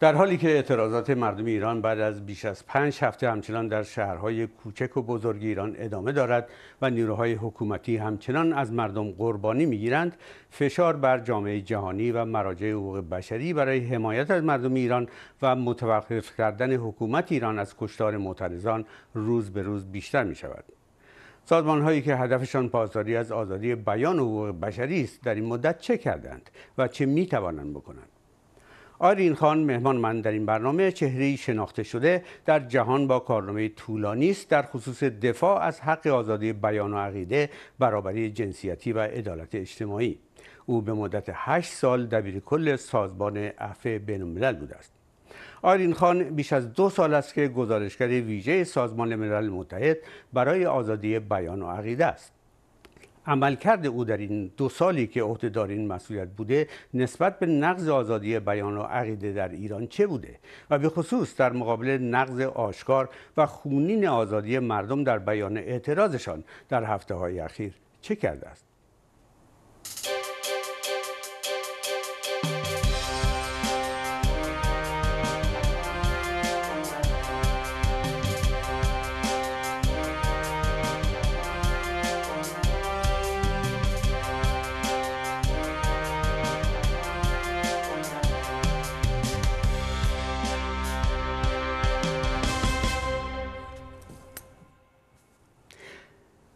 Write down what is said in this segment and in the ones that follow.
در حالی که اعتراضات مردم ایران بعد از بیش از پنج هفته همچنان در شهرهای کوچک و بزرگ ایران ادامه دارد و نیروهای حکومتی همچنان از مردم قربانی می‌گیرند فشار بر جامعه جهانی و مراجع حقوق بشری برای حمایت از مردم ایران و متوقف کردن حکومت ایران از کشتار معترضان روز به روز بیشتر می شود. سازمان هایی که هدفشان پاسداری از آزادی بیان و حقوق بشری است در این مدت چه کردند و چه می توانند بکنند آرین خان مهمان من در این برنامه چهره شناخته شده در جهان با کارنامه طولانی است در خصوص دفاع از حق آزادی بیان و عقیده برابری جنسیتی و عدالت اجتماعی. او به مدت هشت سال دبیر کل سازمان عفو بین الملل بوده است. آرین خان بیش از دو سال است که گزارشگر ویژه سازمان ملل متحد برای آزادی بیان و عقیده است. عملکرد او در این دو سالی که عهدهدار این مسئولیت بوده نسبت به نقض آزادی بیان و عقیده در ایران چه بوده؟ و به خصوص در مقابل نقض آشکار و خونین آزادی مردم در بیان اعتراضشان در هفته های اخیر چه کرده است؟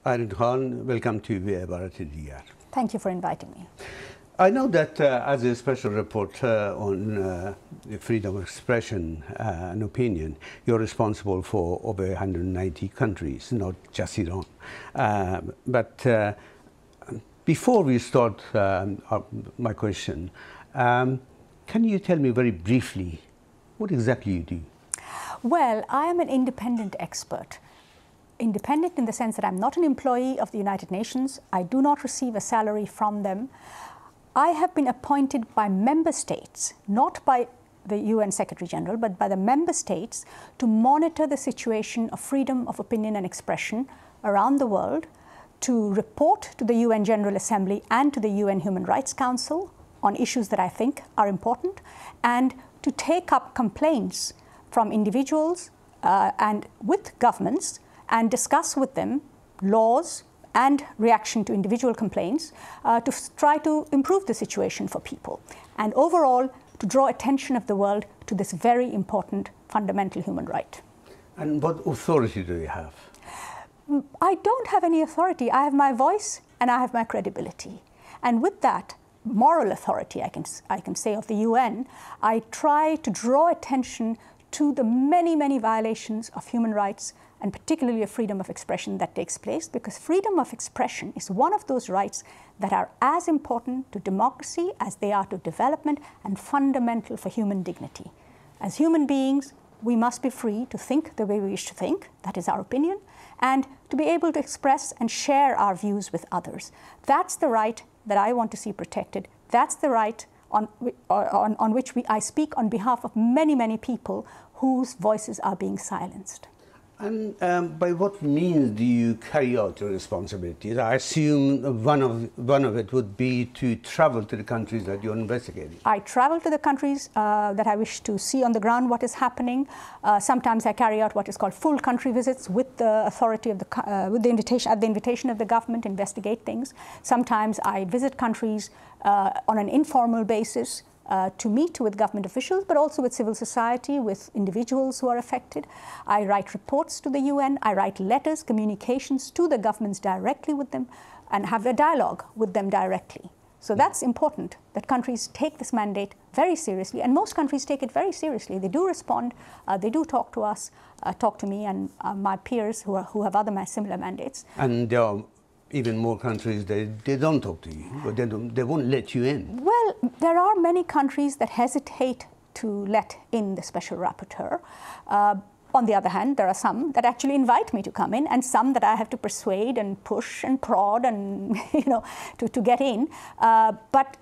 Irene Khan, welcome to Diyar. Thank you for inviting me. I know that uh, as a special rapporteur on uh, freedom of expression uh, and opinion, you're responsible for over 190 countries, not just Iran. Um, but uh, before we start um, our, my question, um, can you tell me very briefly what exactly you do? Well, I am an independent expert independent in the sense that I'm not an employee of the United Nations. I do not receive a salary from them. I have been appointed by member states, not by the UN Secretary General, but by the member states to monitor the situation of freedom of opinion and expression around the world, to report to the UN General Assembly and to the UN Human Rights Council on issues that I think are important, and to take up complaints from individuals uh, and with governments and discuss with them laws and reaction to individual complaints uh, to try to improve the situation for people. And overall, to draw attention of the world to this very important fundamental human right. And what authority do you have? Mm, I don't have any authority. I have my voice and I have my credibility. And with that, moral authority, I can, I can say, of the UN, I try to draw attention to the many, many violations of human rights and particularly a freedom of expression that takes place because freedom of expression is one of those rights that are as important to democracy as they are to development and fundamental for human dignity. As human beings, we must be free to think the way we wish to think, that is our opinion, and to be able to express and share our views with others. That's the right that I want to see protected. That's the right on, on, on which we, I speak on behalf of many, many people whose voices are being silenced. And um, by what means do you carry out your responsibilities? I assume one of, one of it would be to travel to the countries that you're investigating. I travel to the countries uh, that I wish to see on the ground what is happening. Uh, sometimes I carry out what is called full country visits with the authority of the, uh, with the invitation, at the invitation of the government, investigate things. Sometimes I visit countries uh, on an informal basis uh, to meet with government officials, but also with civil society, with individuals who are affected. I write reports to the UN, I write letters, communications to the governments directly with them, and have a dialogue with them directly. So that's important that countries take this mandate very seriously, and most countries take it very seriously. They do respond, uh, they do talk to us, uh, talk to me and uh, my peers who, are, who have other similar mandates. And um, even more countries, they, they don't talk to you, but they, don't, they won't let you in. Well, there are many countries that hesitate to let in the special rapporteur. Uh, on the other hand, there are some that actually invite me to come in, and some that I have to persuade and push and prod and you know to, to get in. Uh, but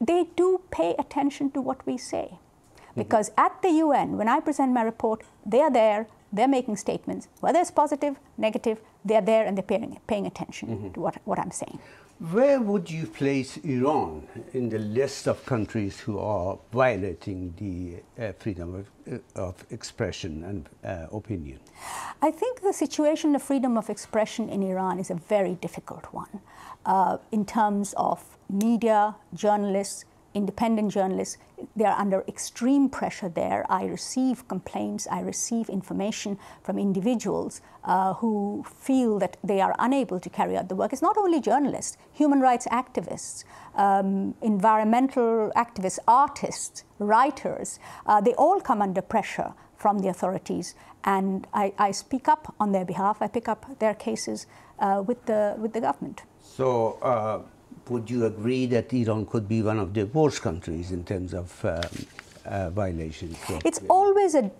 they do pay attention to what we say, mm-hmm. because mm-hmm. at the UN, when I present my report, they are there they're making statements, whether it's positive, negative, they're there and they're paying, paying attention mm-hmm. to what, what I'm saying. Where would you place Iran in the list of countries who are violating the uh, freedom of, uh, of, expression and uh, opinion? I think the situation of freedom of expression in Iran is a very difficult one uh, in terms of media, journalists, independent journalists, they are under extreme pressure there. I receive complaints, I receive information from individuals uh, who feel that they are unable to carry out the work. It's not only journalists, human rights activists, um, environmental activists, artists, writers, uh, they all come under pressure from the authorities. And I, I, speak up on their behalf, I pick up their cases uh, with, the, with the government. So, uh, would you agree that Iran could be one of the worst countries in terms of um, uh, violations? It's always a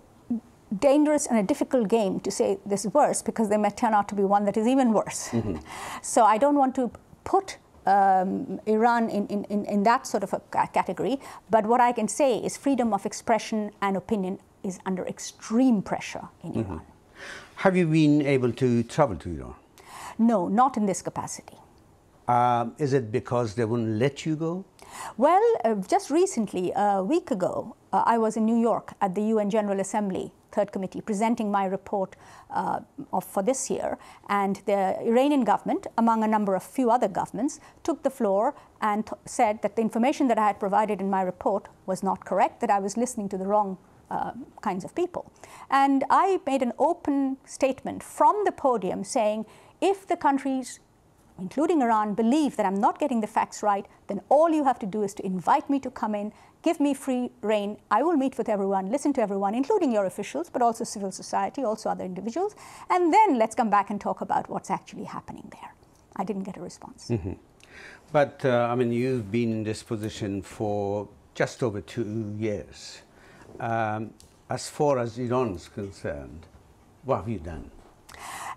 dangerous and a difficult game to say this is worse because there may turn out to be one that is even worse. Mm -hmm. So I don't want to put um, Iran in, in, in that sort of a category, but what I can say is freedom of expression and opinion is under extreme pressure in mm -hmm. Iran. Have you been able to travel to Iran? No, not in this capacity. Um, is it because they wouldn't let you go? Well, uh, just recently, a week ago, uh, I was in New York at the UN General Assembly, Third Committee, presenting my report uh, of, for this year. And the Iranian government, among a number of few other governments, took the floor and said that the information that I had provided in my report was not correct, that I was listening to the wrong uh, kinds of people. And I made an open statement from the podium saying, if the countries including Iran, believe that I'm not getting the facts right, then all you have to do is to invite me to come in, give me free reign. I will meet with everyone, listen to everyone, including your officials, but also civil society, also other individuals, and then let's come back and talk about what's actually happening there. I didn't get a response. Mm -hmm. But uh, I mean, you've been in this position for just over two years. Um, as far as Iran is concerned, what have you done?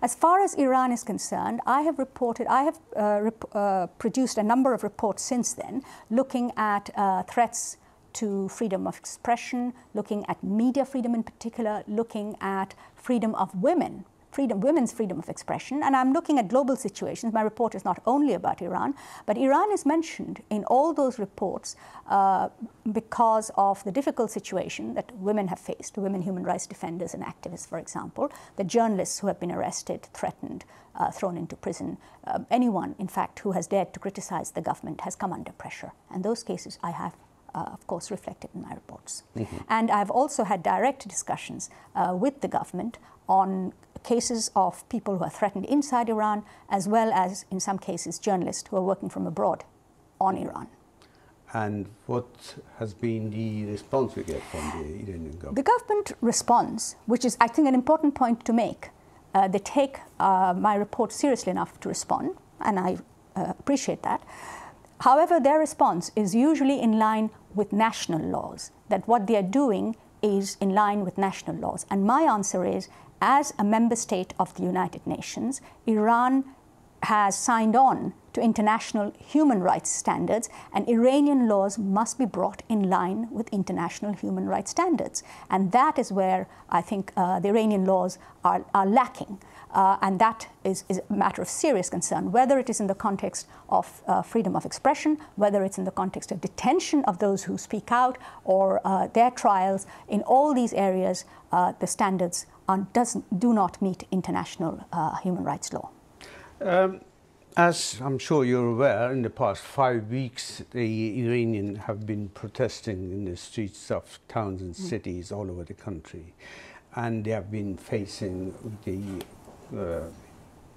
As far as Iran is concerned, I have reported, I have uh, rep uh, produced a number of reports since then looking at uh, threats to freedom of expression, looking at media freedom in particular, looking at freedom of women freedom, women's freedom of expression. And I'm looking at global situations. My report is not only about Iran, but Iran is mentioned in all those reports uh, because of the difficult situation that women have faced, women human rights defenders and activists, for example, the journalists who have been arrested, threatened, uh, thrown into prison. Um, anyone, in fact, who has dared to criticize the government has come under pressure. And those cases I have uh, of course, reflected in my reports. Mm -hmm. And I've also had direct discussions uh, with the government on cases of people who are threatened inside Iran, as well as, in some cases, journalists who are working from abroad on Iran. And what has been the response we get from the Iranian government? The government response, which is, I think, an important point to make, uh, they take uh, my report seriously enough to respond, and I uh, appreciate that. However, their response is usually in line with national laws, that what they are doing is in line with national laws. And my answer is as a member state of the United Nations, Iran has signed on to international human rights standards, and Iranian laws must be brought in line with international human rights standards. And that is where I think uh, the Iranian laws are, are lacking. Uh, and that is, is, a matter of serious concern, whether it is in the context of uh, freedom of expression, whether it's in the context of detention of those who speak out, or uh, their trials. In all these areas, uh, the standards do not meet international uh, human rights law. Um, as I'm sure you're aware, in the past five weeks, the Iranians have been protesting in the streets of towns and mm. cities all over the country. And they have been facing the uh,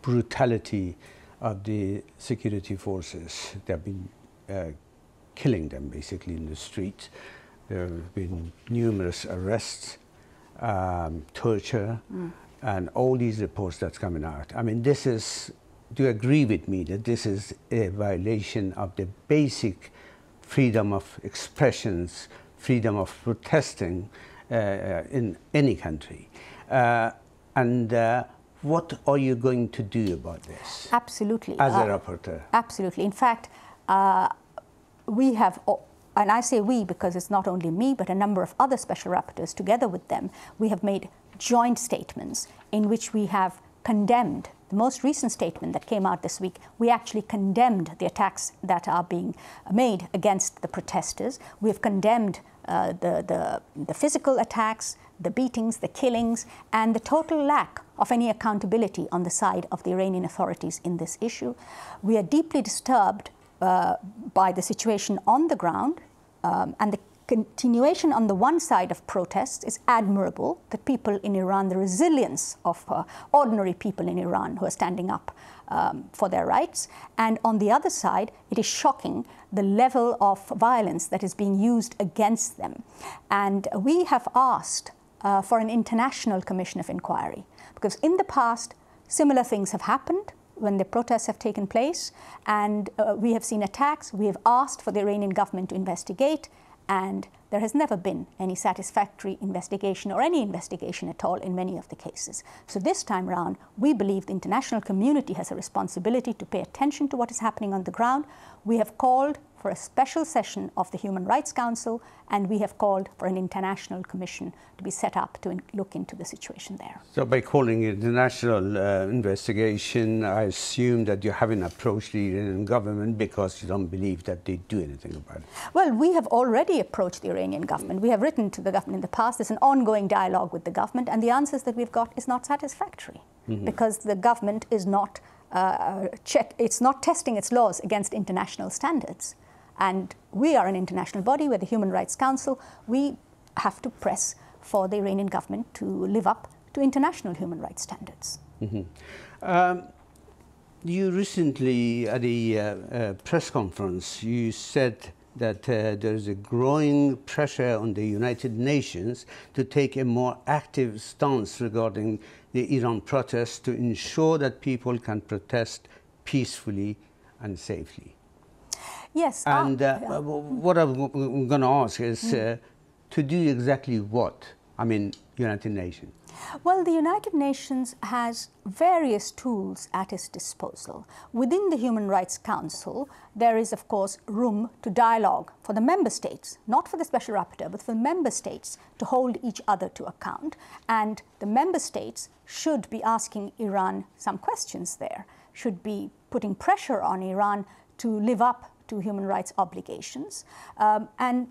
brutality of the security forces. They have been uh, killing them basically in the street. There have been numerous arrests um, torture, mm. and all these reports that's coming out. I mean, this is, do you agree with me that this is a violation of the basic freedom of expressions, freedom of protesting uh, uh in any country? Uh, and uh, what are you going to do about this? Absolutely. As a uh, rapporteur? Absolutely. In fact, uh, we have and I say we because it's not only me, but a number of other special rapporteurs together with them, we have made joint statements in which we have condemned the most recent statement that came out this week, we actually condemned the attacks that are being made against the protesters. We have condemned uh, the, the, the physical attacks, the beatings, the killings, and the total lack of any accountability on the side of the Iranian authorities in this issue. We are deeply disturbed uh, by the situation on the ground um, and the continuation on the one side of protests is admirable, that people in Iran, the resilience of uh, ordinary people in Iran who are standing up um, for their rights. And on the other side, it is shocking the level of violence that is being used against them. And we have asked uh, for an international commission of inquiry because in the past, similar things have happened when the protests have taken place, and uh, we have seen attacks. We have asked for the Iranian government to investigate, and there has never been any satisfactory investigation or any investigation at all in many of the cases. So this time round, we believe the international community has a responsibility to pay attention to what is happening on the ground. We have called for a special session of the Human Rights Council, and we have called for an international commission to be set up to in look into the situation there. So, by calling it international uh, investigation, I assume that you haven't approached the Iranian government because you don't believe that they do anything about it. Well, we have already approached the Iranian government. We have written to the government in the past. There's an ongoing dialogue with the government, and the answers that we've got is not satisfactory mm -hmm. because the government is not uh, check, it's not testing its laws against international standards. And we are an international body, we're the Human Rights Council. We have to press for the Iranian government to live up to international human rights standards. Mm -hmm. um, you recently, at a uh, uh, press conference, you said that uh, there is a growing pressure on the United Nations to take a more active stance regarding the Iran protests to ensure that people can protest peacefully and safely. Yes. And uh, yeah. what I'm going to ask is mm. uh, to do exactly what? I mean, United Nations. Well, the United Nations has various tools at its disposal. Within the Human Rights Council, there is, of course, room to dialogue for the member states, not for the Special Rapporteur, but for the member states to hold each other to account. And the member states should be asking Iran some questions there, should be putting pressure on Iran to live up to human rights obligations. Um, and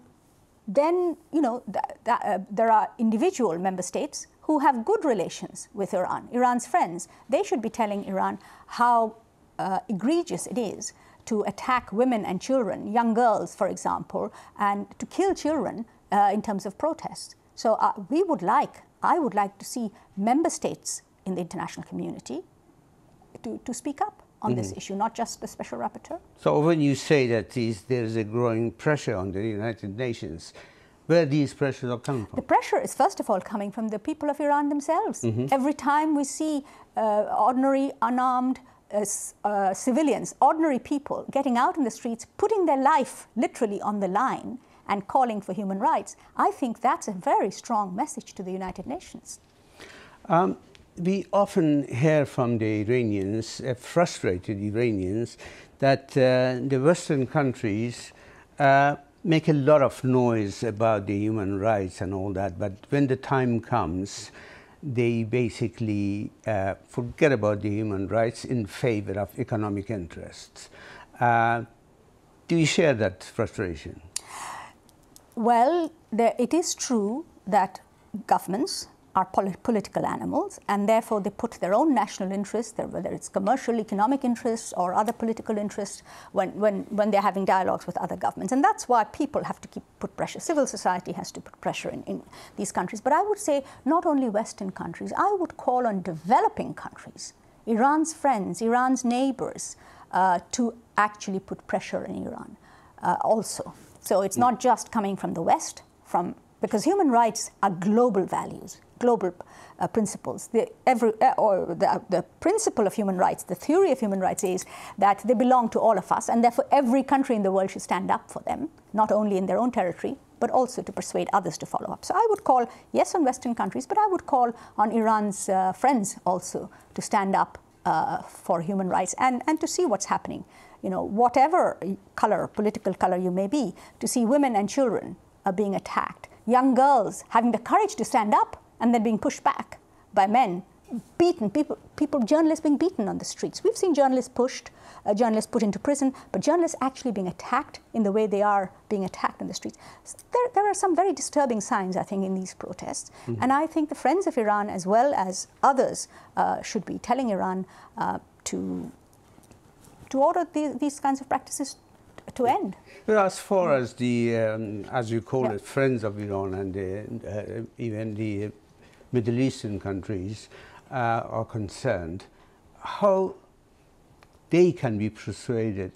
then, you know, th th uh, there are individual member states who have good relations with Iran, Iran's friends. They should be telling Iran how uh, egregious it is to attack women and children, young girls, for example, and to kill children uh, in terms of protests. So uh, we would like, I would like to see member states in the international community to, to speak up on mm -hmm. this mm-hmm. issue, not just the special rapporteur. So when you say that there is a growing pressure on the United Nations, where these pressures are coming from? The pressure is first of all coming from the people of Iran themselves. Mm -hmm. Every time we see uh, ordinary, unarmed uh, uh, civilians, ordinary people getting out in the streets, putting their life literally on the line and calling for human rights, I think that's a very strong message to the United Nations. Um, we often hear from the Iranians, uh, frustrated Iranians, that uh, the Western countries uh, make a lot of noise about the human rights and all that, but when the time comes, they basically uh, forget about the human rights in favor of economic interests. Uh, do you share that frustration? Well, there, it is true that governments are polit political animals, and therefore they put their own national interests, whether it's commercial, economic interests, or other political interests, when, when, when they're having dialogues with other governments. And that's why people have to keep put pressure. Civil society has to put pressure in, in these countries. But I would say not only Western countries, I would call on developing countries, Iran's friends, Iran's neighbors, uh, to actually put pressure in Iran uh, also. So it's not just coming from the West, from because human rights are global values global uh, principles. The, every, uh, or the, the, principle of human rights, the theory of human rights is that they belong to all of us, and therefore every country in the world should stand up for them, not only in their own territory, but also to persuade others to follow up. So I would call, yes, on Western countries, but I would call on Iran's uh, friends also to stand up uh, for human rights and, and to see what's happening. You know, whatever color, political color you may be, to see women and children are being attacked, young girls having the courage to stand up and then being pushed back by men beaten, people, people, journalists being beaten on the streets. We've seen journalists pushed, uh, journalists put into prison, but journalists actually being attacked in the way they are being attacked in the streets. There, there are some very disturbing signs, I think, in these protests. Mm-hmm. And I think the friends of Iran, as well as others, uh, should be telling Iran uh, to, to order the, these kinds of practices to end. Well, as far as the, um, as you call yeah. it, friends of Iran and the, uh, even the Middle Eastern countries uh, are concerned, how they can be persuaded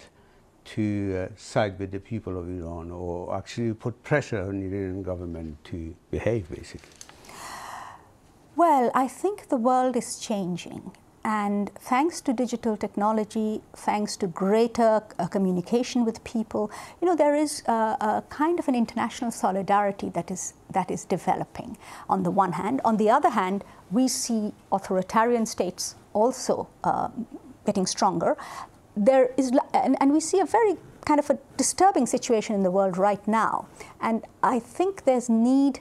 to uh, side with the people of Iran or actually put pressure on the Iranian government to behave, basically? Well, I think the world is changing. And thanks to digital technology, thanks to greater uh, communication with people, you know, there is a, kind of an international solidarity that is, that is developing on the one hand. On the other hand, we see authoritarian states also uh, getting stronger. There is, and, and we see a very kind of a disturbing situation in the world right now. And I think there's need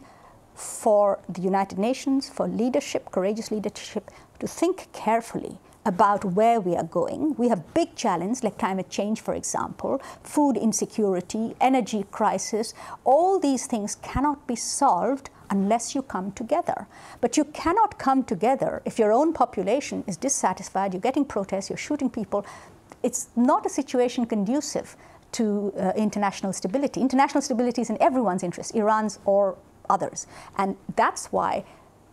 for the United Nations, for leadership, courageous leadership, to think carefully about where we are going. We have big challenges like climate change, for example, food insecurity, energy crisis. All these things cannot be solved unless you come together. But you cannot come together if your own population is dissatisfied, you're getting protests, you're shooting people. It's not a situation conducive to uh, international stability. International stability is in everyone's interest, Iran's or others. And that's why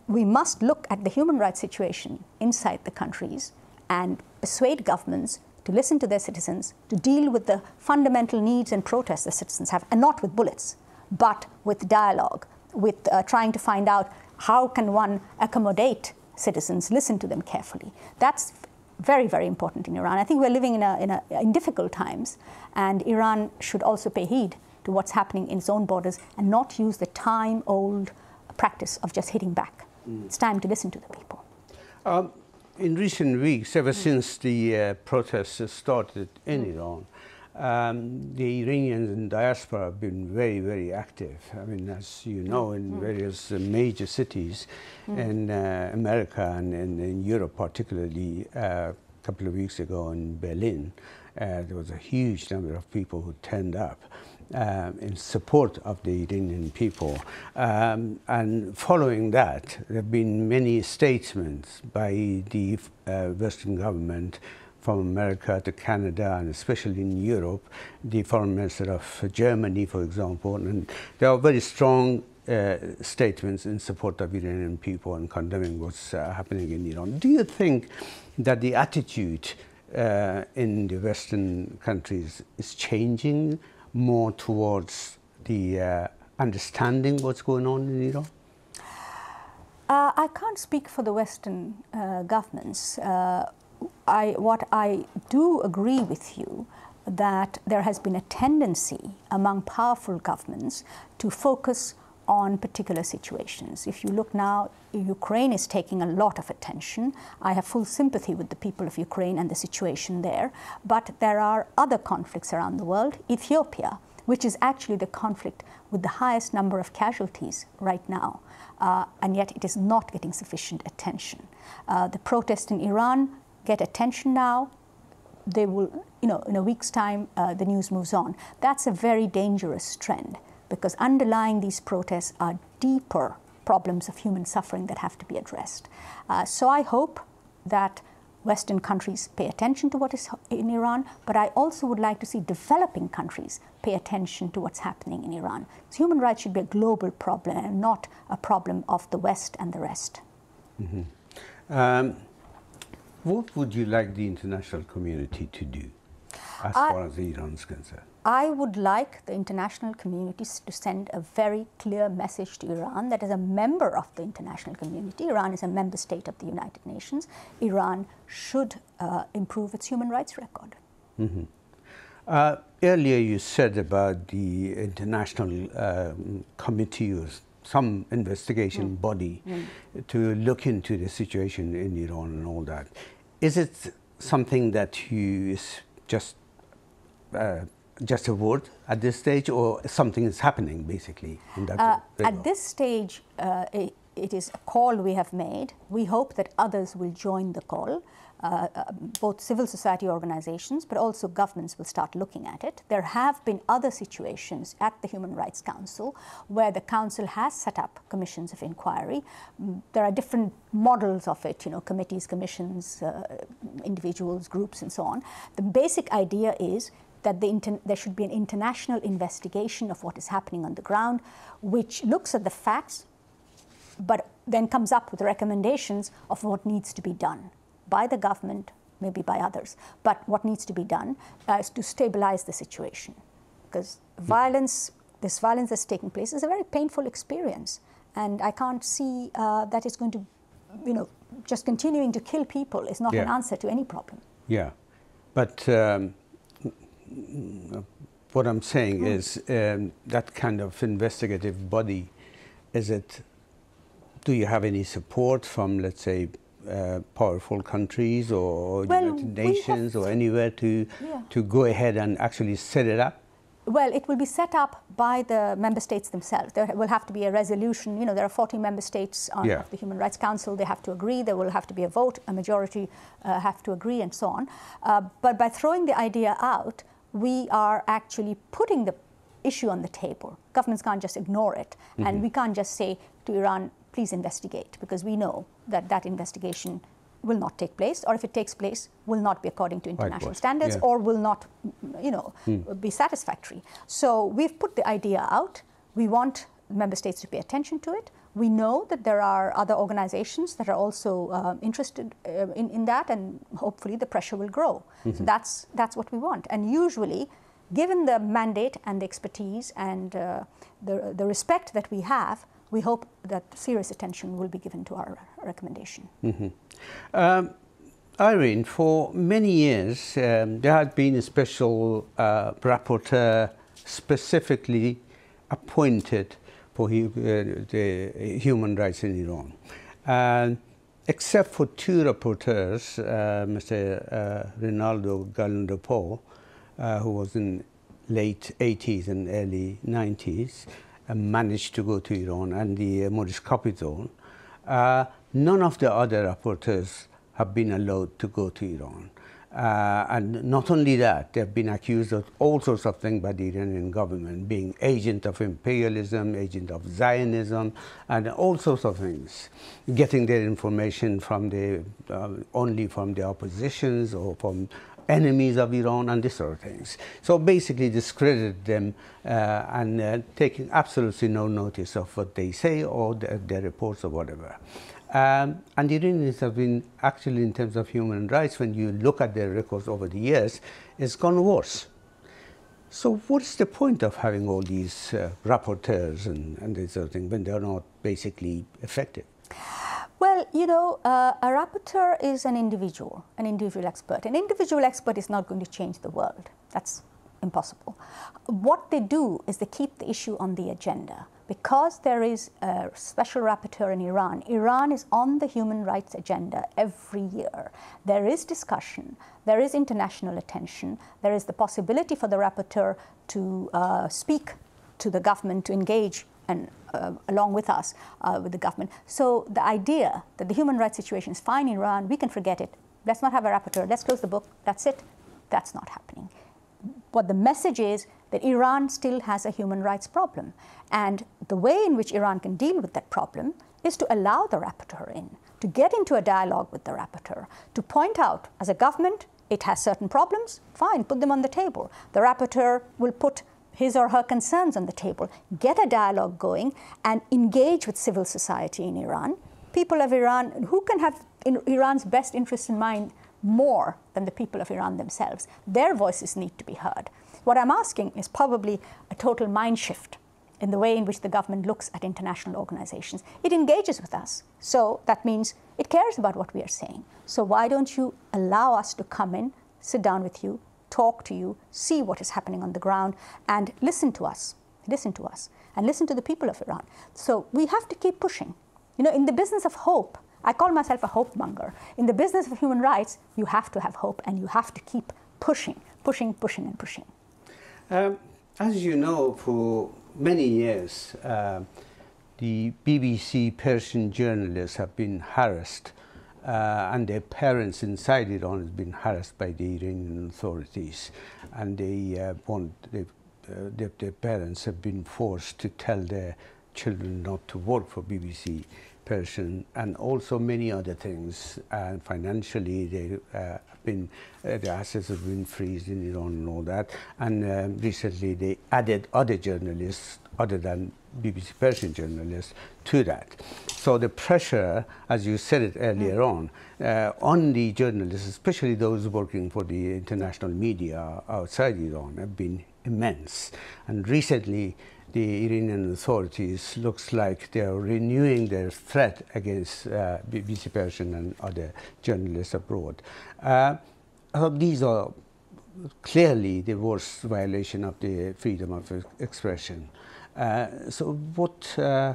we must look at the human rights situation inside the countries and persuade governments to listen to their citizens, to deal with the fundamental needs and protests the citizens have, and not with bullets, but with dialogue, with uh, trying to find out how can one accommodate citizens, listen to them carefully. That's very, very important in Iran. I think we're living in, a, in, a, in difficult times, and Iran should also pay heed to what's happening in its own borders and not use the time old practice of just hitting back. Mm. It's time to listen to the people. Um, in recent weeks, ever mm. since the uh, protests started in mm. Iran, um, the Iranians in diaspora have been very, very active. I mean, as you know, in mm. various uh, major cities mm. in uh, America and in, in, Europe, particularly uh, a couple of weeks ago in Berlin, uh, there was a huge number of people who turned up um, in support of the Iranian people. Um, and following that, there have been many statements by the uh, Western government from America to Canada and especially in Europe, the foreign minister of Germany, for example, and there are very strong uh, statements in support of Iranian people and condemning what's uh, happening in Iran. Do you think that the attitude uh, in the Western countries is changing more towards the uh, understanding what's going on in Iran? Uh, I can't speak for the Western uh, governments. Uh, I, what I do agree with you that there has been a tendency among powerful governments to focus on particular situations. If you look now, Ukraine is taking a lot of attention. I have full sympathy with the people of Ukraine and the situation there. But there are other conflicts around the world. Ethiopia, which is actually the conflict with the highest number of casualties right now. Uh, and yet it is not getting sufficient attention. Uh, the protests in Iran get attention now. They will, you know, in a week's time, uh, the news moves on. That's a very dangerous trend because underlying these protests are deeper problems of human suffering that have to be addressed. Uh, so I hope that Western countries pay attention to what is in Iran, but I also would like to see developing countries pay attention to what's happening in Iran. So human rights should be a global problem and not a problem of the West and the rest. Mm-hmm. Um, what would you like the international community to do as I, far as Iran is concerned? I would like the international communities to send a very clear message to Iran that as a member of the international community, Iran is a member state of the United Nations, Iran should uh, improve its human rights record. Mm-hmm. Uh, earlier you said about the international um, committee or some investigation mm. body mm. to look into the situation in Iran and all that. Is it something that you is just uh, just a word at this stage, or something is happening basically in that? Uh, at this stage, uh, it is a call we have made. We hope that others will join the call. Uh, uh, both civil society organizations, but also governments will start looking at it. There have been other situations at the Human Rights Council where the Council has set up commissions of inquiry. Mm, there are different models of it, you know, committees, commissions, uh, individuals, groups, and so on. The basic idea is that the there should be an international investigation of what is happening on the ground, which looks at the facts, but then comes up with recommendations of what needs to be done by the government, maybe by others. But what needs to be done uh, is to stabilize the situation. Because violence, this violence that's taking place is a very painful experience. And I can't see uh, that it's going to, you know, just continuing to kill people is not yeah. an answer to any problem. Yeah. But um, what I'm saying mm. is um, that kind of investigative body, is it, do you have any support from, let's say, uh, powerful countries or well, United Nations or anywhere to, yeah. to go ahead and actually set it up? Well, it will be set up by the member states themselves. There will have to be a resolution. You know, there are 40 member states on yeah. the Human Rights Council. They have to agree. There will have to be a vote. A majority uh, have to agree, and so on. Uh, but by throwing the idea out, we are actually putting the issue on the table. Governments can't just ignore it, mm -hmm. and mm-hmm. we can't just say to Iran, please investigate, because we know that that investigation will not take place, or if it takes place, will not be according to international standards, yeah. or will not, you know, hmm. be satisfactory. So we've put the idea out. We want member states to pay attention to it. We know that there are other organizations that are also uh, interested uh, in, in that, and hopefully the pressure will grow. Mm-hmm. So that's, that's what we want. And usually, given the mandate and the expertise and uh, the, the respect that we have, we hope that serious attention will be given to our recommendation. Mm-hmm. Um, Irene, for many years, um, there had been a special uh, rapporteur specifically appointed for uh, the human rights in Iran. And except for two rapporteurs, uh, Mr. Uh, Reynaldo Galindo Pohl, uh, who was in late 80s and early 90s, managed to go to Iran and the uh, Maurice uh, none of the other rapporteurs have been allowed to go to Iran. Uh, and not only that, they've been accused of all sorts of things by the Iranian government, being agent of imperialism, agent of Zionism, and all sorts of things. Getting their information from the uh, only from the oppositions or from enemies of Iran and this sort of things. So basically discredit them uh, and uh, taking absolutely no notice of what they say or the, their reports or whatever. Um, and the Iranians have been actually in terms of human rights, when you look at their records over the years, it's gone worse. So what's the point of having all these uh, rapporteurs and, and this sort of thing when they're not basically effective? Well, you know, uh, a rapporteur is an individual, an individual expert. An individual expert is not going to change the world. That's impossible. What they do is they keep the issue on the agenda. Because there is a special rapporteur in Iran, Iran is on the human rights agenda every year. There is discussion, there is international attention, there is the possibility for the rapporteur to uh, speak to the government, to engage and uh, along with us, uh, with the government. So the idea that the human rights situation is fine in Iran, we can forget it. Let's not have a rapporteur. Let's close the book. That's it. That's not happening. What the message is that Iran still has a human rights problem. And the way in which Iran can deal with that problem is to allow the rapporteur in, to get into a dialogue with the rapporteur, to point out as a government it has certain problems, fine, put them on the table. The rapporteur will put his or her concerns on the table, get a dialogue going, and engage with civil society in Iran. People of Iran, who can have Iran's best interests in mind more than the people of Iran themselves? Their voices need to be heard. What I'm asking is probably a total mind shift in the way in which the government looks at international organizations. It engages with us. So that means it cares about what we are saying. So why don't you allow us to come in, sit down with you, talk to you, see what is happening on the ground, and listen to us. Listen to us and listen to the people of Iran. So we have to keep pushing. You know, in the business of hope, I call myself a hope monger. In the business of human rights, you have to have hope and you have to keep pushing, pushing, pushing, and pushing. Um, as you know, for many years, uh, the BBC Persian journalists have been harassed uh, and their parents inside Iran have been harassed by the Iranian authorities and they uh, want, they, uh, their, their parents have been forced to tell their children not to work for BBC Persian and also many other things. And financially, they uh, been uh, the assets have been freezed in Iran and all that. And um, recently, they added other journalists other than BBC Persian journalists to that. So the pressure, as you said it earlier mm. on, uh, on the journalists, especially those working for the international media outside Iran, have been immense. And recently, the Iranian authorities looks like they are renewing their threat against uh, BBC Persian and other journalists abroad. Uh, these are clearly the worst violation of the freedom of expression. Uh, so what uh,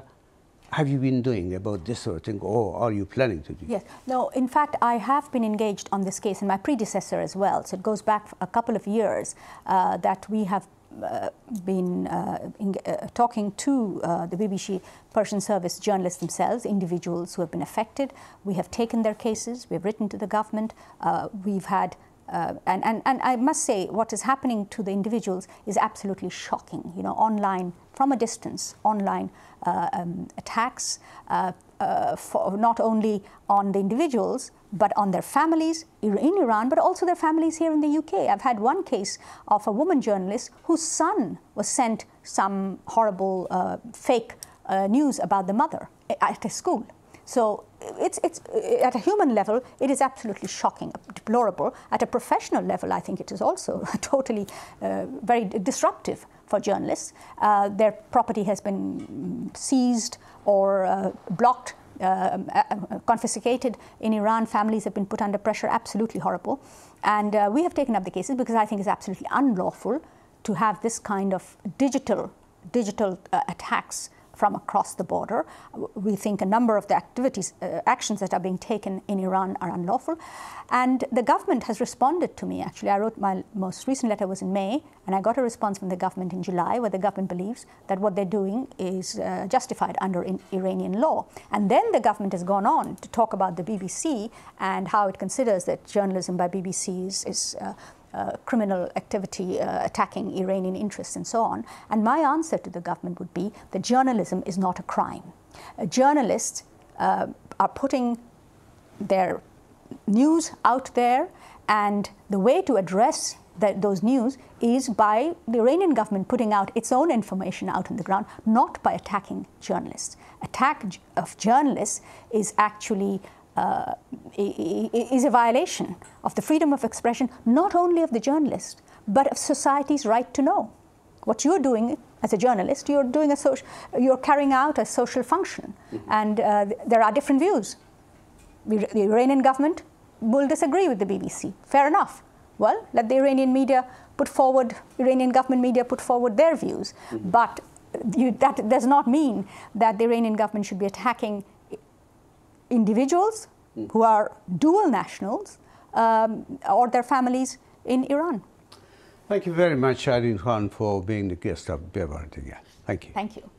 have you been doing about this sort of thing, or are you planning to do? Yes. No, in fact, I have been engaged on this case, and my predecessor as well. So it goes back a couple of years uh, that we have been uh, in, uh, talking to uh, the BBC Persian Service journalists themselves, individuals who have been affected. We have taken their cases, we've written to the government, uh, we've had uh, and, and, and I must say, what is happening to the individuals is absolutely shocking. You know, online, from a distance, online uh, um, attacks, uh, uh not only on the individuals, but on their families in Iran, but also their families here in the UK. I've had one case of a woman journalist whose son was sent some horrible uh, fake uh, news about the mother at a school. So it's, it's, at a human level, it is absolutely shocking, deplorable. At a professional level, I think it is also totally uh, very disruptive for journalists. Uh, their property has been seized or uh, blocked, uh, uh, confiscated in Iran. Families have been put under pressure, absolutely horrible. And uh, we have taken up the cases because I think it's absolutely unlawful to have this kind of digital, digital attacks from across the border. We think a number of the activities, uh, actions that are being taken in Iran are unlawful. And the government has responded to me, actually. I wrote my most recent letter was in May, and I got a response from the government in July, where the government believes that what they're doing is uh, justified under Iranian law. And then the government has gone on to talk about the BBC and how it considers that journalism by BBC is, is uh, uh, criminal activity uh, attacking Iranian interests and so on. And my answer to the government would be that journalism is not a crime. Uh, journalists uh, are putting their news out there, and the way to address the, those news is by the Iranian government putting out its own information out on the ground, not by attacking journalists. Attack of journalists is actually uh, is a violation of the freedom of expression, not only of the journalist, but of society's right to know. What you're doing as a journalist, you're doing a social, you're carrying out a social function, mm-hmm. and uh, there are different views. The, Iranian government will disagree with the BBC. Fair enough. Well, let the Iranian media put forward, Iranian government media put forward their views. Mm-hmm. But you, that does not mean that the Iranian government should be attacking individuals mm. who are dual nationals um, or their families in Iran. Thank you very much, Irene Khan, for being the guest of again. Thank you. Thank you.